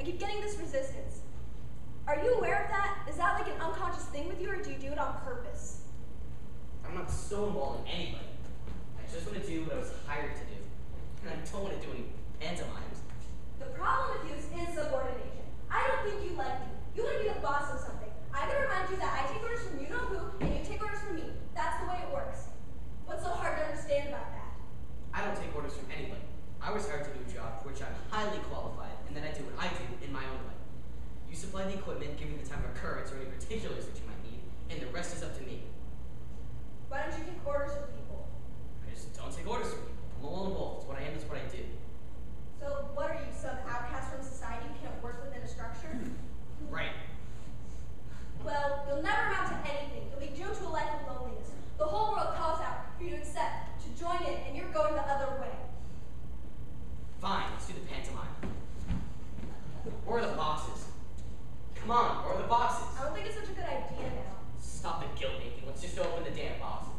I keep getting this resistance. Are you aware of that? Is that like an unconscious thing with you, or do you do it on purpose? I'm not stonewalling anybody. I just want to do what I was hired to do. And I don't want to do any pantomimes. The problem with you is insubordination. I don't think you like me. You want to be the boss of something. I gotta remind you that I take orders from you know who, and you take orders from me. That's the way it works. What's so hard to understand about that? I don't take orders from anybody. I was hired to do a job for which I'm highly qualified, and then I do what I do in my own way. You supply the equipment, give me the time of occurrence or any particulars that you might need, and the rest is up to me. Why don't you take orders from people? I just don't take orders from people. I'm alone both. It's what I am, it's what I do. So what are you, some outcast from society who can't work within a structure? Hmm. Right. Well, you'll never amount to anything. You'll be doomed to a life of loneliness. The whole world calls out for you to accept, to join in, and you're going the other way. Fine, let's do the pantomime. Where are the boxes? Come on, where are the boxes? I don't think it's such a good idea now. Stop the guilt making. Let's just open the damn boxes.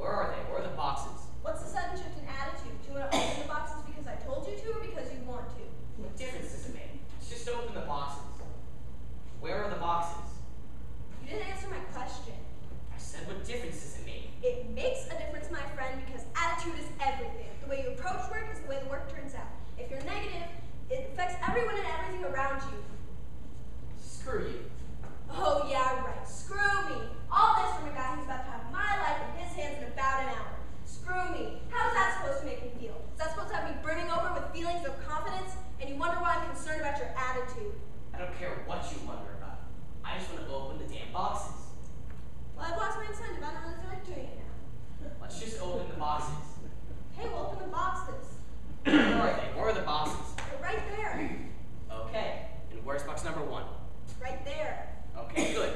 Where are they? Where are the boxes? What's the sudden shift in attitude? Do you want to open the boxes because I told you to or because you want to? What difference does it make? Let's just open the boxes. Where are the boxes? You didn't answer my question. I said, what difference does it make? It makes a difference, my friend, because attitude is everything. The way you approach work is the way the work turns out. If you're negative, it affects everyone and everything around you. Screw you. Oh, yeah, right. Screw me. All this from a guy who's about to have my life in his hands in about an hour. Screw me. How's that supposed to make me feel? Is that supposed to have me brimming over with feelings of confidence? And you wonder why I'm concerned about your attitude? I don't care what you wonder about. I just want to open the damn boxes. Well, I've lost my incentive. I don't really feel like doing it now. Let's just open the boxes. Hey, we'll open the boxes. Where are they? Where are the boxes? They're right there. box number one? Right there. Okay, good.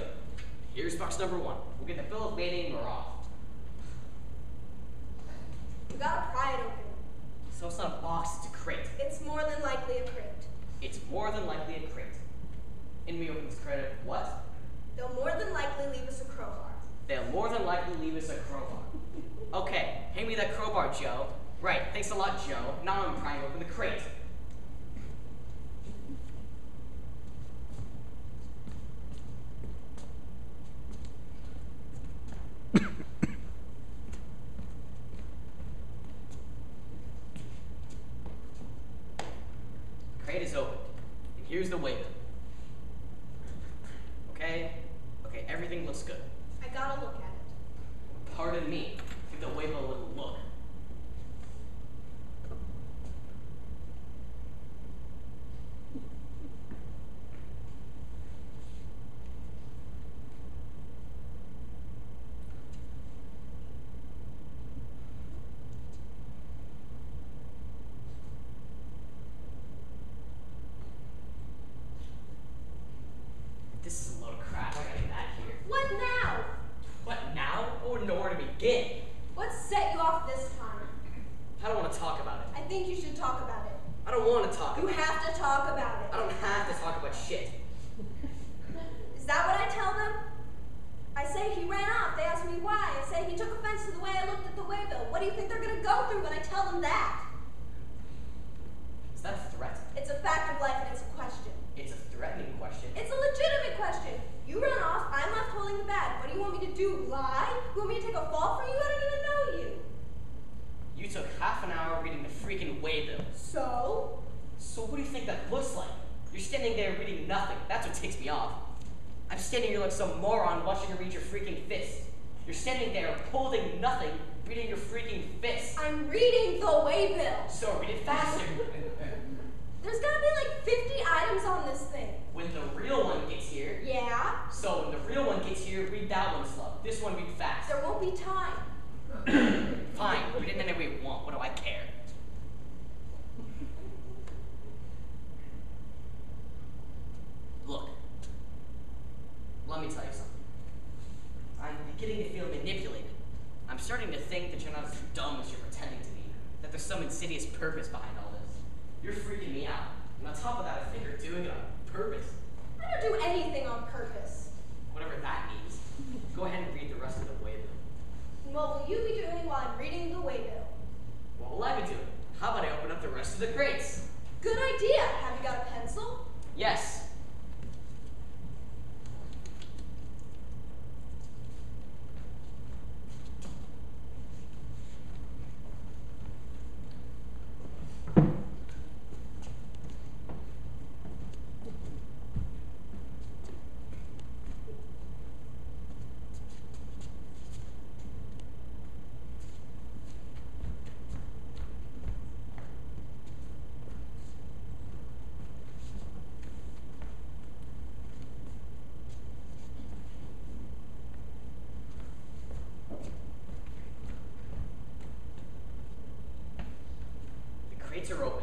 Here's box number one. We'll get the bill of lading and we're off. You gotta pry it open. So it's not a box, it's a crate. It's more than likely a crate. It's more than likely a crate. And we open this crate what? They'll more than likely leave us a crowbar. They'll more than likely leave us a crowbar. Okay, hand me that crowbar, Joe. Right, thanks a lot, Joe. Now I'm prying open the crate is open. And here's the weight. Okay? Okay, everything looks good. I gotta look at it. Pardon me. Give the wave a little look. This is a load of crap. I gotta get that here. What now? What now? Oh, to begin. What set you off this time? I don't want to talk about it. I think you should talk about it. I don't want to talk You about it. You have to talk about it. I don't have to talk about shit. Is that what I tell them? I say he ran off. They ask me why. I say he took offense to the way I looked at the waybill. What do you think they're gonna go through when I tell them that? Is that a threat? It's a fact of life and it's a question. It's a threatening question. It's a legitimate question. You run off, holding the bag. What do you want me to do? Lie? You want me to take a fall for you? I don't even know you. You took half an hour reading the freaking waybill. So? So what do you think that looks like? You're standing there reading nothing. That's what takes me off. I'm standing here like some moron watching you read your freaking fist. You're standing there holding nothing, reading your freaking fist. I'm reading the waybill. So read it faster. There's gotta be like 50 items on this thing. when the real one gets here, Yeah? so when the real one gets here, read that one slow. This one read fast. There won't be time. Fine, read it any way you want. What do I care? Look, let me tell you something. I'm beginning to feel manipulated. I'm starting to think that you're not as dumb as you're pretending to be. That there's some insidious purpose behind all this. You're freaking me out. And on top of that, I think you're doing it on purpose. I don't do anything on purpose. Whatever that means. Go ahead and read the rest of the waybill. What will you be doing while I'm reading the waybill? What will I be doing? How about I open up the rest of the crates? Good idea. Have you got a pencil? Yes. The crates are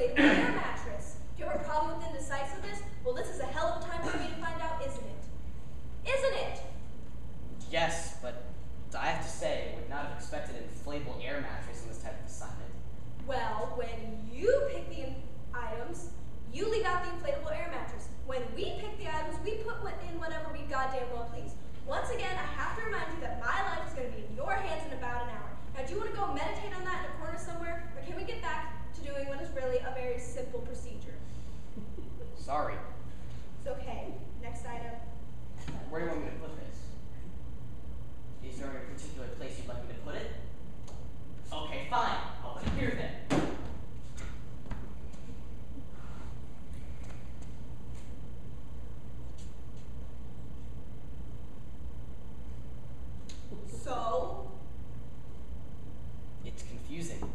identifying an inflatable air mattress? Do you have a problem with indecisiveness? Well, this is a hell of a time for me to find out, isn't it? Isn't it? Yes, but I have to say, I would not have expected an inflatable air mattress in this type of assignment. Well, when you pick the in- items, you leave out the inflatable air mattress. When we pick the items, we put what- in whatever we goddamn well please. Once again, I have to remind you that my life is going to be in your hands in about an hour. Now, do you want to go meditate on that in a corner somewhere, or can we get back to doing what is really a very simple procedure? Sorry. It's okay. Next item. Where do you want me to put this? Is there a particular place you'd like me to put it? Okay, fine. I'll put it here then. So, It's confusing.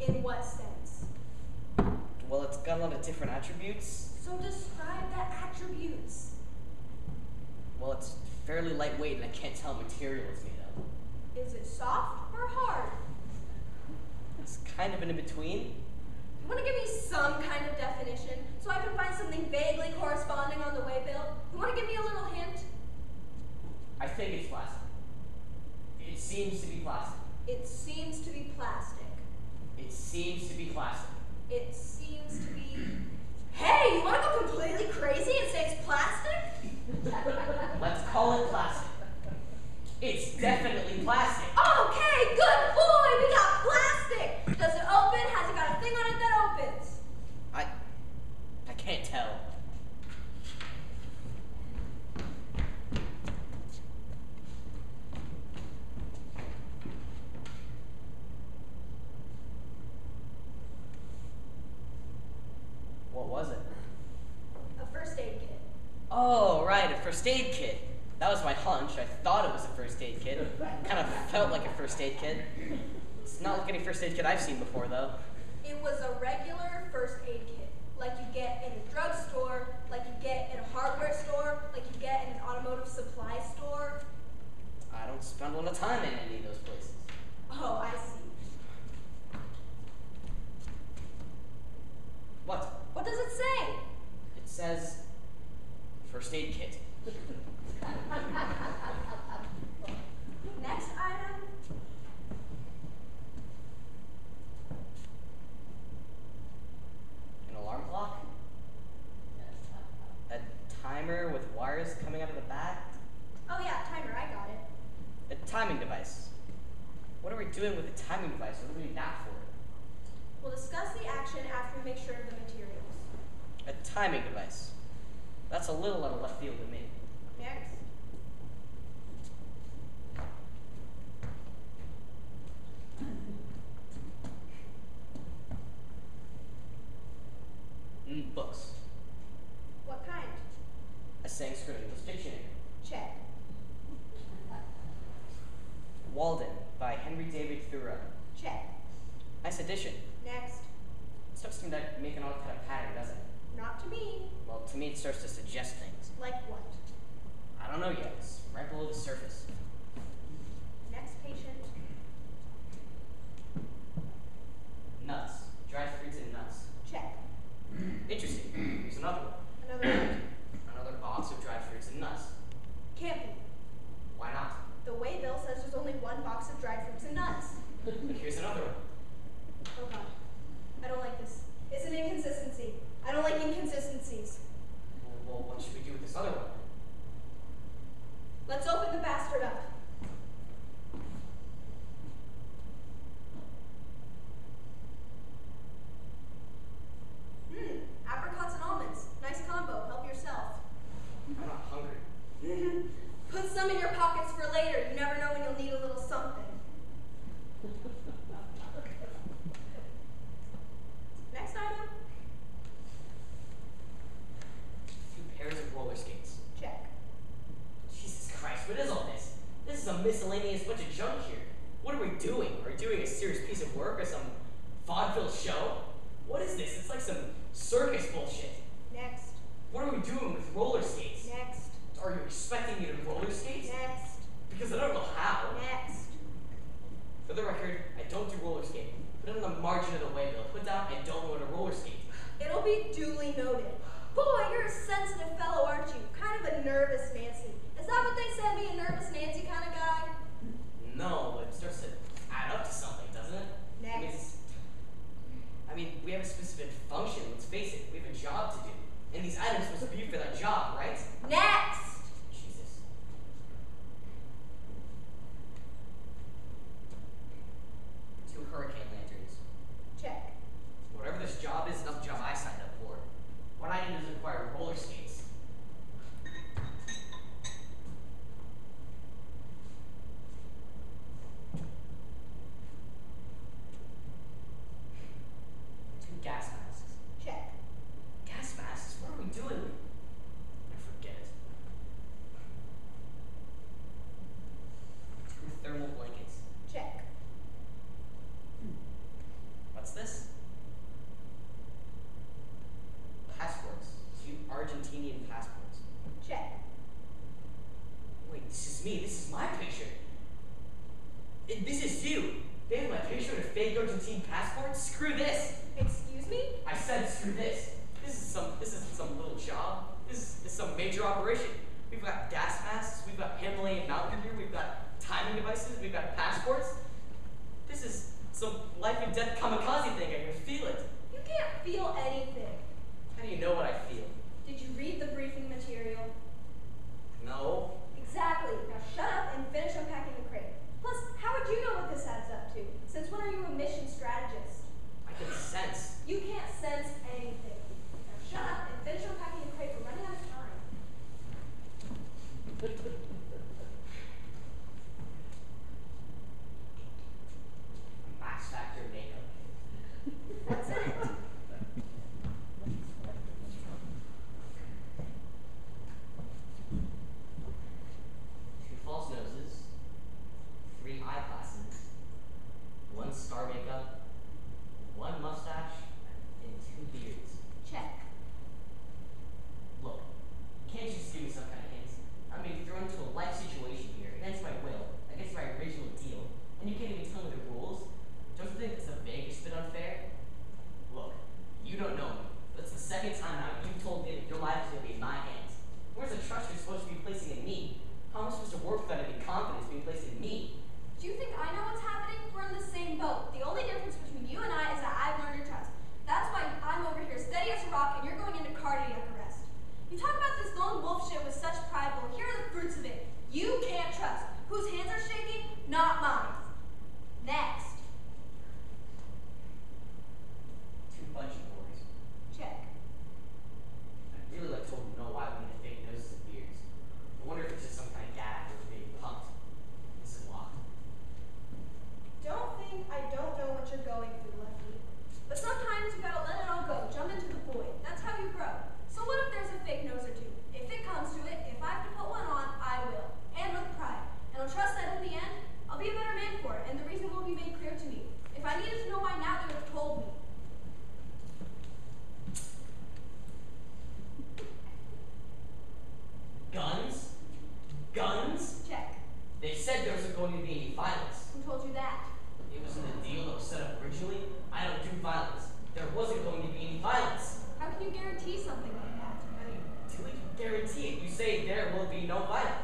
in what sense? Well, it's got a lot of different attributes. So describe the attributes. Well, it's fairly lightweight and I can't tell what material it's made of. Is it soft or hard? It's kind of an in-between. You want to give me some kind of definition so I can find something vaguely corresponding on the way bill? You want to give me a little hint? I think it's plastic. It seems to be plastic. It seems to be plastic. It seems to be plastic. It seems to be. Hey, you want to go completely crazy and say it's plastic? Let's call it plastic. It's definitely plastic. Okay, good boy, we got plastic. Does it open? Has it got a thing on it that opens? I I can't tell. What was it? A first aid kit. Oh, right, a first aid kit. That was my hunch. I thought it was a first aid kit. Kind of felt like a first aid kit. It's not like any first aid kit I've seen before, though. It was a regular first aid kit, like you get in a drugstore, like you get in a hardware store, like you get in an automotive supply store. I don't spend a lot of time in any of those places. Oh, I see. What? What does it say? It says first aid kit. Next item. An alarm clock? A timer with wires coming out of the back? Oh yeah, timer, I got it. A timing device. What are we doing with a timing device? What do we need that for? We'll discuss the action after we make sure of the materials. A timing device. That's a little out of left field to me. Next. Books. What kind? A Sanskrit English dictionary. Check. Walden by Henry David Thoreau. Check. Nice addition. Next. Starts to make an odd kind of pattern, doesn't it? Not to me. Well, to me, it starts to suggest things. Like what? I don't know yet. It's right below the surface. Next patient. Nuts. hungry. Put some in your pockets for later. You never know when you'll need a little something. Next item. Two pairs of roller skates. Check. Jesus Christ, what is all this? This is a miscellaneous bunch of junk here. What are we doing? Are we doing a serious piece of work or some vaudeville show? What is this? It's like some circus bullshit. Next. What are we doing with roller skates? Are you expecting me to roller skate? Next. Because I don't know how. Next. For the record, I don't do roller skating. Put it on the margin of the way, Bill. Put down, I don't know how to roller skate. It'll be duly noted. Boy, you're a sensitive fellow, aren't you? Kind of a nervous Nancy. Is that what they said, me a nervous Nancy kind of guy? No, but it starts to add up to something, doesn't it? Next. I mean, I mean, we have a specific function, let's face it. We have a job to do. And these items must be for that job, right? Next! anything. How do you know what I feel? say there will be no fight.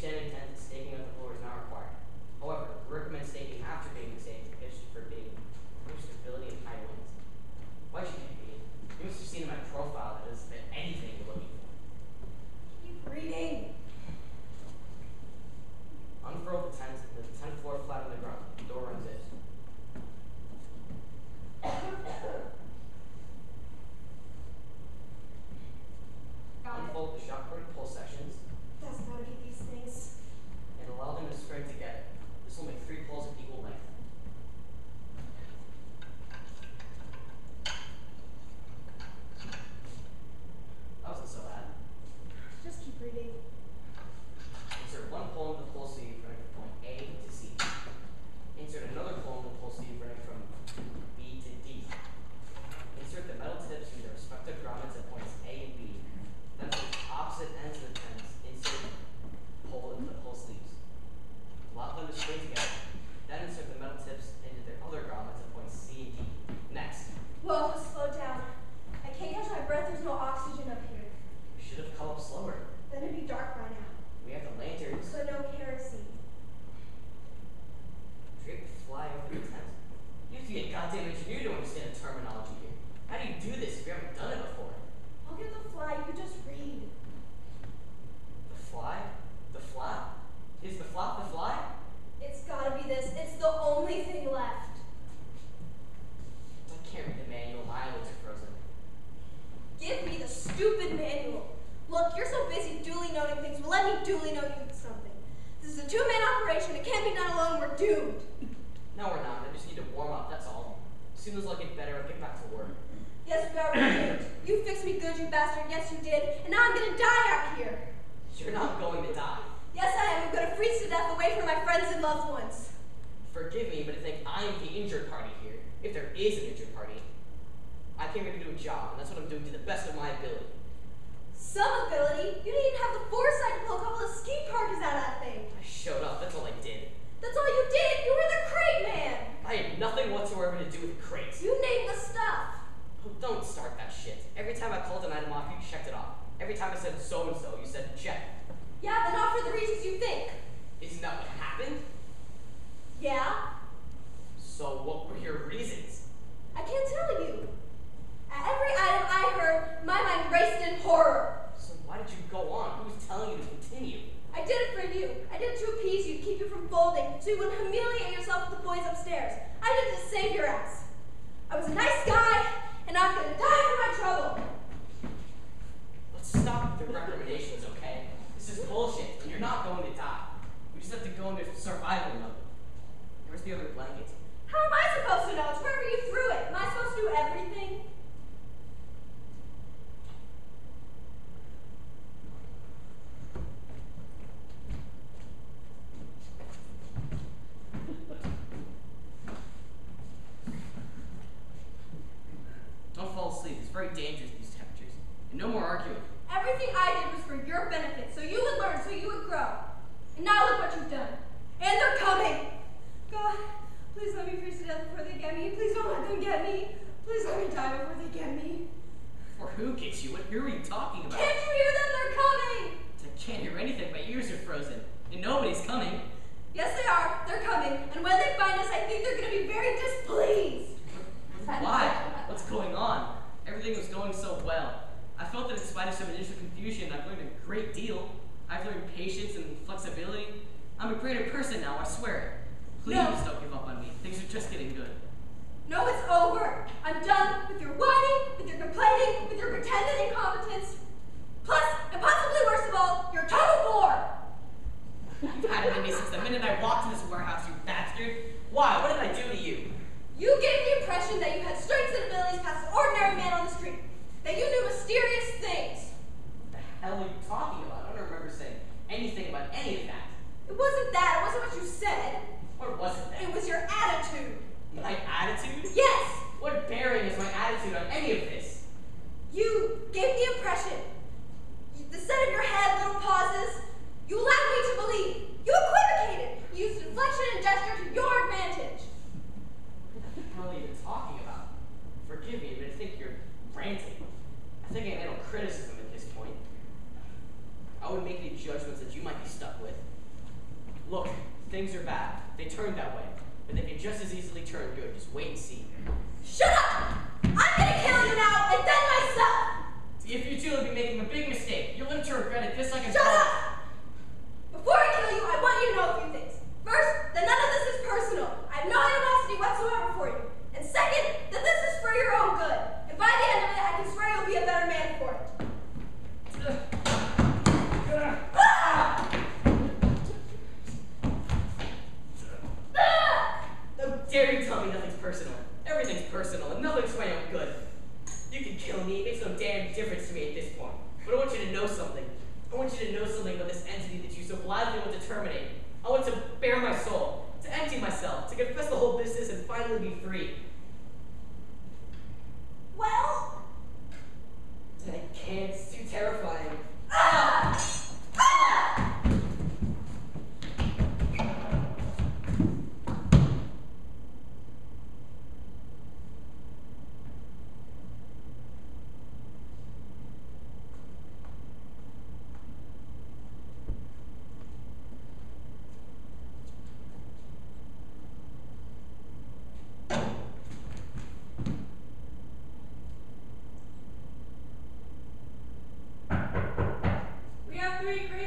presented party. I came here to do a job, and that's what I'm doing to the best of my ability. Some ability? You didn't even have the foresight to pull a couple of skate parkers out of that thing. I showed up, that's all I did. That's all you did? You were the crate man! I had nothing whatsoever to do with the crates. You named the stuff! Oh, don't start that shit. Every time I called an item off, you checked it off. Every time I said so-and-so, you said check. Yeah, but not for the reasons you think. Isn't that what happened? Yeah. So what were your reasons? can't tell you. At every item I heard, my mind raced in horror. So why did you go on? Who was telling you to continue? I did it for you. I did it to appease you, to keep you from folding, so you wouldn't humiliate yourself with the boys upstairs. I did it to save your ass. I was a nice guy, and I'm gonna die for my trouble. Let's stop with the recommendations, okay? This is bullshit, and you're not going to die. We just have to go into survival mode. Where's the other blanket? How am I supposed to know? It's wherever you threw it. Am I supposed to do everything? this warehouse, you bastard. Why? What Things are bad. They turn that way. But they can just as easily turn good. Just wait and see. Shut up! I'm gonna kill you now and then myself! If you two have been making a big mistake. You'll live to regret it just like a- Shut up! Merry Christmas.